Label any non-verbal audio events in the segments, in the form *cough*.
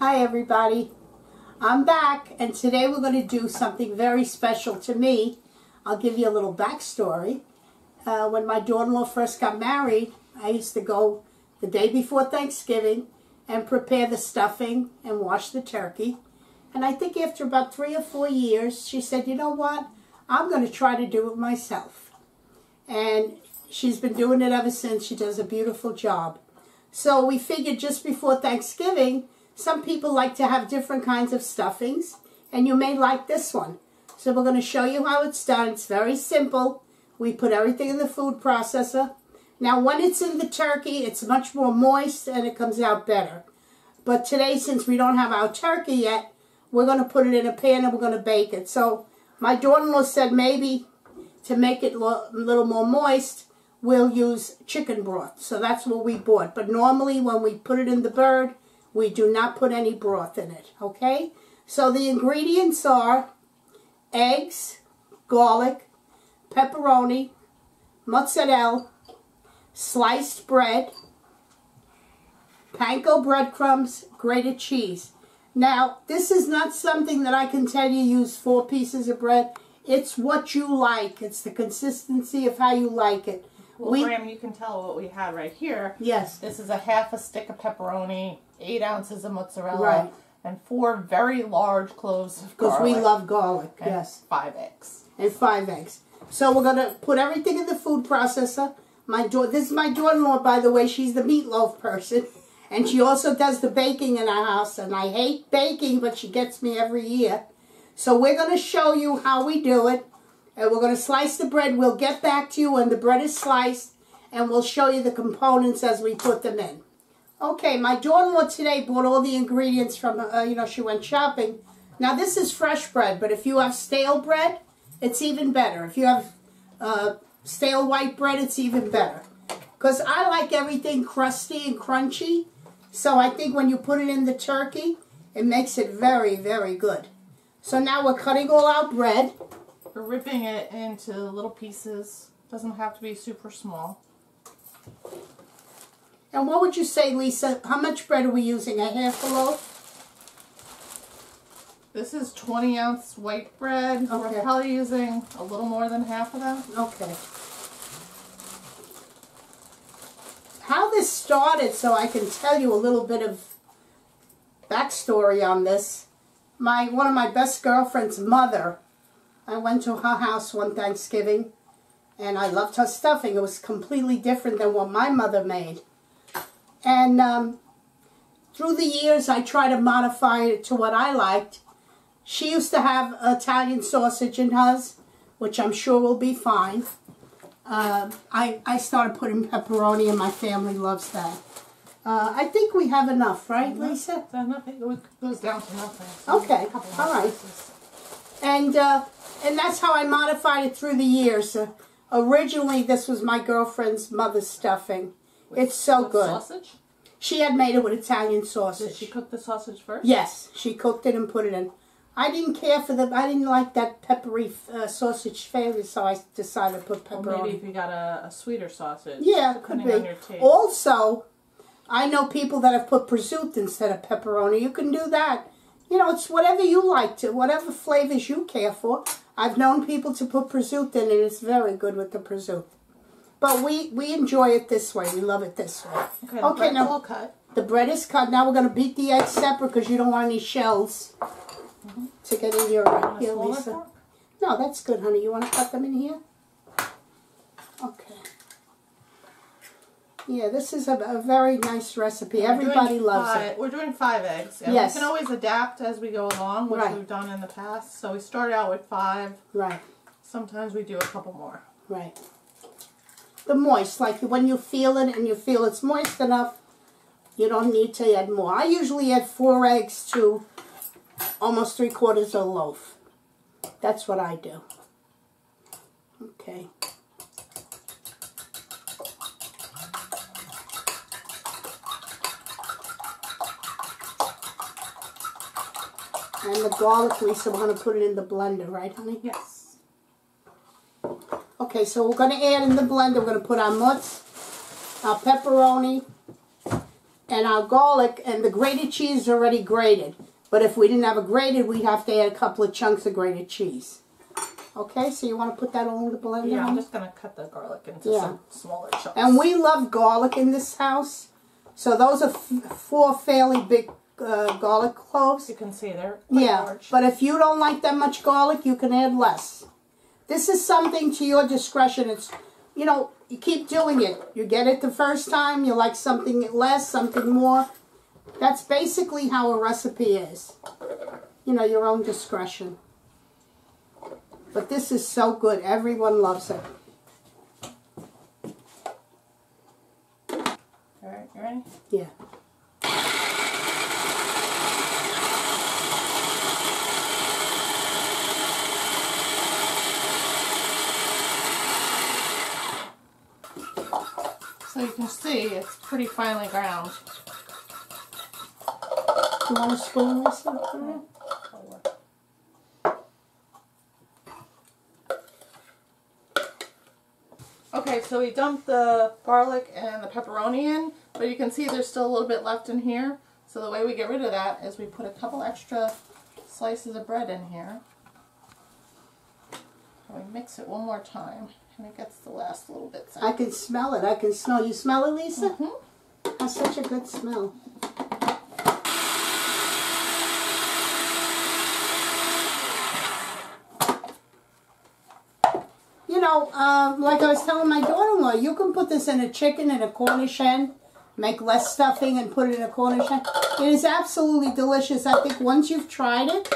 Hi everybody, I'm back and today we're going to do something very special to me. I'll give you a little backstory. Uh, when my daughter-in-law first got married, I used to go the day before Thanksgiving and prepare the stuffing and wash the turkey. And I think after about three or four years, she said, you know what, I'm going to try to do it myself. And she's been doing it ever since. She does a beautiful job. So we figured just before Thanksgiving, some people like to have different kinds of stuffings, and you may like this one. So we're going to show you how it's done. It's very simple. We put everything in the food processor. Now, when it's in the turkey, it's much more moist and it comes out better. But today, since we don't have our turkey yet, we're going to put it in a pan and we're going to bake it. So my daughter-in-law said maybe to make it a little more moist, we'll use chicken broth. So that's what we bought. But normally when we put it in the bird, we do not put any broth in it, okay? So the ingredients are eggs, garlic, pepperoni, mozzarella, sliced bread, panko breadcrumbs, grated cheese. Now, this is not something that I can tell you use four pieces of bread. It's what you like. It's the consistency of how you like it. Well, we, Graham, you can tell what we have right here. Yes. This is a half a stick of pepperoni, eight ounces of mozzarella, right. and four very large cloves of garlic. Because we love garlic, yes. five eggs. And five eggs. So we're going to put everything in the food processor. My daughter, This is my daughter-in-law, by the way. She's the meatloaf person. *laughs* And she also does the baking in our house. And I hate baking, but she gets me every year. So we're going to show you how we do it. And we're going to slice the bread. We'll get back to you when the bread is sliced. And we'll show you the components as we put them in. Okay, my daughter-in-law today bought all the ingredients from, uh, you know, she went shopping. Now, this is fresh bread, but if you have stale bread, it's even better. If you have uh, stale white bread, it's even better. Because I like everything crusty and crunchy. So I think when you put it in the turkey, it makes it very, very good. So now we're cutting all our bread. We're ripping it into little pieces. Doesn't have to be super small. And what would you say, Lisa? How much bread are we using? A half a loaf? This is 20 ounce white bread. Okay. We're probably using a little more than half of that. Okay. how this started, so I can tell you a little bit of backstory on this. My One of my best girlfriend's mother, I went to her house one Thanksgiving, and I loved her stuffing. It was completely different than what my mother made. And um, through the years, I tried to modify it to what I liked. She used to have Italian sausage in hers, which I'm sure will be fine. Uh, I, I started putting pepperoni and my family loves that. Uh, I think we have enough, right, Lisa? Enough. It goes down to nothing. Okay, all right. And, uh, and that's how I modified it through the years. Uh, originally, this was my girlfriend's mother's stuffing. With, it's so good. sausage? She had made it with Italian sausage. Did she cook the sausage first? Yes, she cooked it and put it in. I didn't care for the, I didn't like that peppery uh, sausage flavor, so I decided to put pepperoni. Well, maybe if you got a, a sweeter sausage. Yeah, it could be. Also, I know people that have put prosciutto instead of pepperoni. You can do that. You know, it's whatever you like to, whatever flavors you care for. I've known people to put prosciutto in, and it's very good with the prosciutto. But we, we enjoy it this way. We love it this way. Okay, okay now, all cut. The bread is cut. Now we're going to beat the eggs separate because you don't want any shells to get in your, here, Lisa. No, that's good, honey. You want to cut them in here? Okay. Yeah, this is a, a very nice recipe. Everybody loves five, it. We're doing five eggs. And yes. We can always adapt as we go along, which right. we've done in the past. So we start out with five. Right. Sometimes we do a couple more. Right. The moist, like when you feel it and you feel it's moist enough, you don't need to add more. I usually add four eggs to almost three quarters of a loaf. That's what I do. Okay. And the garlic, Lisa, we're going to put it in the blender, right, honey? Yes. Okay, so we're going to add in the blender, we're going to put our mutts, our pepperoni, and our garlic, and the grated cheese is already grated. But if we didn't have a grated, we'd have to add a couple of chunks of grated cheese. Okay, so you want to put that all in the blender? Yeah, I'm just gonna cut the garlic into Yeah. some smaller chunks. And we love garlic in this house. So those are f- four fairly big uh, garlic cloves. you can see they're Yeah, large. but if you don't like that much garlic, you can add less. This is something to your discretion. It's, you know, you keep doing it. You get it the first time, you like something less, something more. That's basically how a recipe is. You know, your own discretion. But this is so good. Everyone loves it. All right, you ready? Yeah. So you can see it's pretty finely ground. You want a spoon, Lisa? Okay, so we dumped the garlic and the pepperoni in, but you can see there's still a little bit left in here. So the way we get rid of that is we put a couple extra slices of bread in here. And we mix it one more time, and it gets the last little bits I can smell it. I can smell. You smell it, Lisa? Mhm. That's such a good smell. You know, um, like I was telling my daughter-in-law, you can put this in a chicken and a Cornish hen, make less stuffing and put it in a Cornish hen. It is absolutely delicious. I think once you've tried it,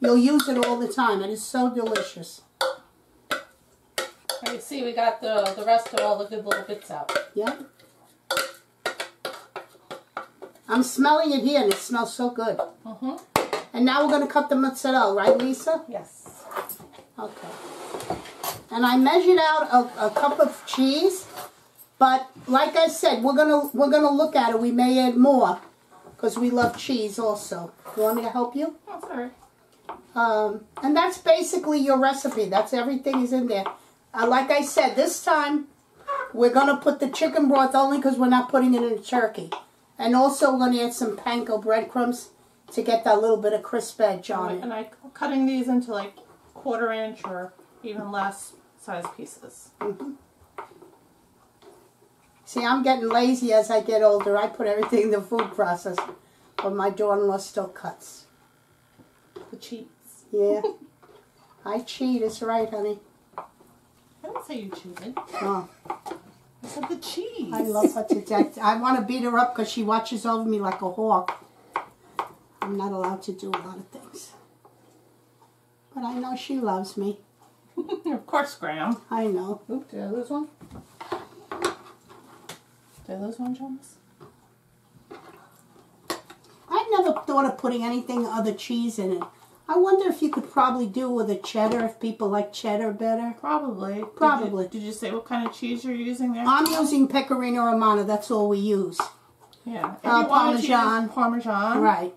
you'll use it all the time. It is so delicious. You see we got the, the rest of all the good little bits out. Yeah. I'm smelling it here, and it smells so good. Mm-hmm. And now we're going to cut the mozzarella, right, Lisa? Yes. Okay. And I measured out a, a cup of cheese, but like I said, we're gonna we're gonna look at it. We may add more because we love cheese also. You want me to help you? Oh, sorry. Um, and that's basically your recipe. That's everything is in there. Uh, like I said, this time we're gonna put the chicken broth only because we're not putting it in the turkey. And also we're gonna add some panko breadcrumbs to get that little bit of crisp edge on it. And I'm cutting these into like quarter inch or even less size pieces. See, I'm getting lazy as I get older. I put everything in the food processor, but my daughter-in-law still cuts. The cheats. Yeah, *laughs* I cheat. It's right, honey. I didn't say you cheated. Oh, I said the cheese. I love her to death. I want to beat her up because she watches over me like a hawk. I'm not allowed to do a lot of things, but I know she loves me. *laughs* of course, Graham. I know. Oop, did I lose one? Did I lose one, Jonas? I never thought of putting anything other cheese in it. I wonder if you could probably do with a cheddar if people like cheddar better. Probably. Did you- Probably. Did you, say what kind of cheese you're using there? I'm using Pecorino Romano. That's all we use. yeah. Uh, you wanted to use Parmesan. Parmesan. Right.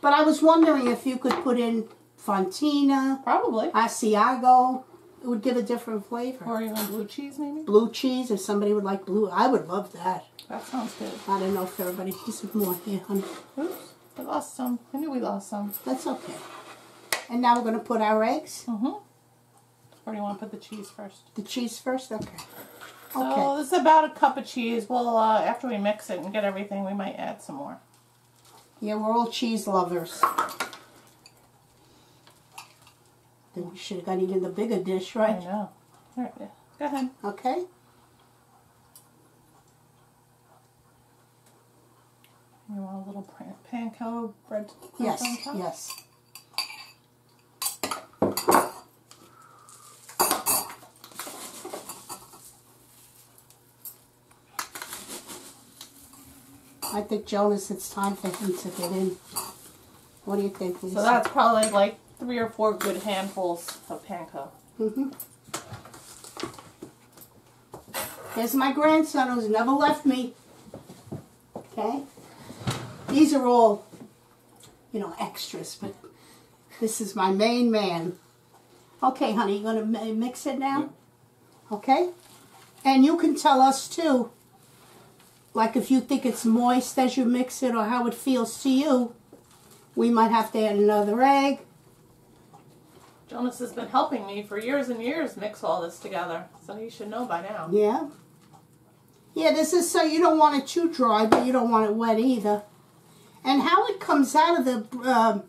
But I was wondering if you could put in Fontina, Probably. Asiago. It would give a different flavor. Or even blue cheese, maybe. Blue cheese, if somebody would like blue, I would love that. That sounds good. I don't know if everybody needs more here, honey. Oops. We lost some. I knew we lost some. That's okay. And now we're going to put our eggs. Mm-hmm. Or do you want to put the cheese first? The cheese first? Okay. So Okay. this is about a cup of cheese. Well, uh, after we mix it and get everything, we might add some more. Yeah, we're all cheese lovers. Then we should have got even the bigger dish, right? I know. All right. Go ahead. Okay. You want a little pan- panko bread? Yes, on top? yes. I think Jonas, it's time for him to get in. What do you think, Lisa? So that's probably like three or four good handfuls of panko. hmm Here's my grandson who's never left me. Okay? These are all, you know, extras, but this is my main man. Okay, honey, you gonna mix it now? Okay? And you can tell us too like if you think it's moist as you mix it or how it feels to you, we might have to add another egg. Jonas has been helping me for years and years mix all this together, so he should know by now. Yeah. Yeah, this is so you don't want it too dry, but you don't want it wet either. And how it comes out of the um,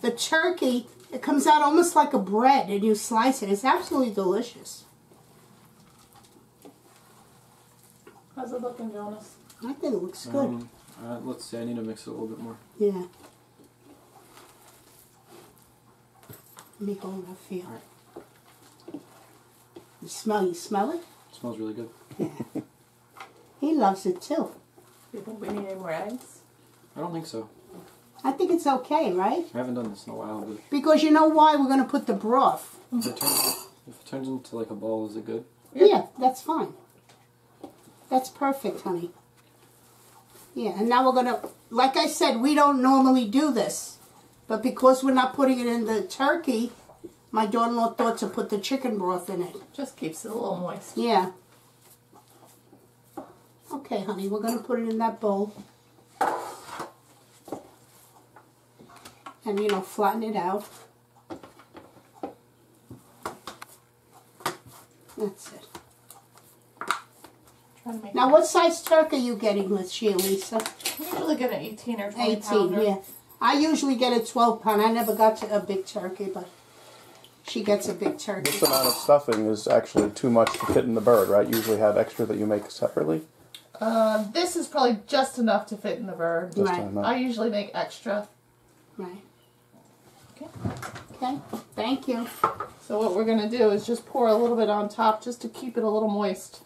the turkey, it comes out almost like a bread, and you slice it. It's absolutely delicious. How's it looking, Jonas? I think it looks good. Um, uh, let's see. I need to mix it a little bit more. Yeah. Let me hold that for you. Alright. You smell, you smell it? It smells really good. Yeah. *laughs* He loves it too. Do you think we need any more eggs? I don't think so. I think it's okay, right? I haven't done this in a while, but Because you know why we're going to put the broth. if it turns if it turns into like a ball, is it good? Yeah, that's fine. That's perfect, honey. Yeah, and now we're gonna, like I said, we don't normally do this, but because we're not putting it in the turkey, my daughter-in-law thought to put the chicken broth in it. Just keeps it a little moist. Yeah. Okay, honey, we're gonna put it in that bowl. And, you know, flatten it out. That's it. Trying to make Now, what size turkey are you getting this year, Lisa? I usually get an 18 or 20 18, pounder. yeah. I usually get a 12 pound. I never got to a big turkey, but she gets a big turkey. This amount of stuffing is actually too much to fit in the bird, right? You usually have extra that you make separately. Uh, this is probably just enough to fit in the bird. This Right. time, huh? I usually make extra. Right. Okay. Okay, thank you. So what we're gonna do is just pour a little bit on top just to keep it a little moist.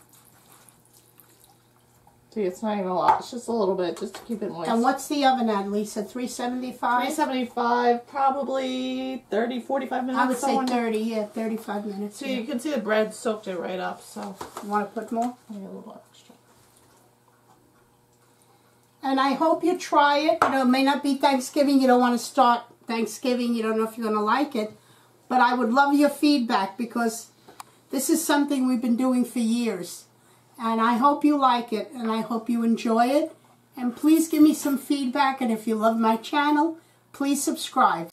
See, it's not even a lot. It's just a little bit, just to keep it moist. And what's the oven at, Lisa? 375? 375, probably 30, 45 minutes. I would say somewhere. 30, yeah, 35 minutes. So yeah. you can see the bread soaked it right up. So Want to put more? Need a little extra. And I hope you try it. You know, it may not be Thanksgiving. You don't want to start Thanksgiving. You don't know if you're going to like it. But I would love your feedback because this is something we've been doing for years. And I hope you like it and I hope you enjoy it. And please give me some feedback. And if you love my channel, please subscribe.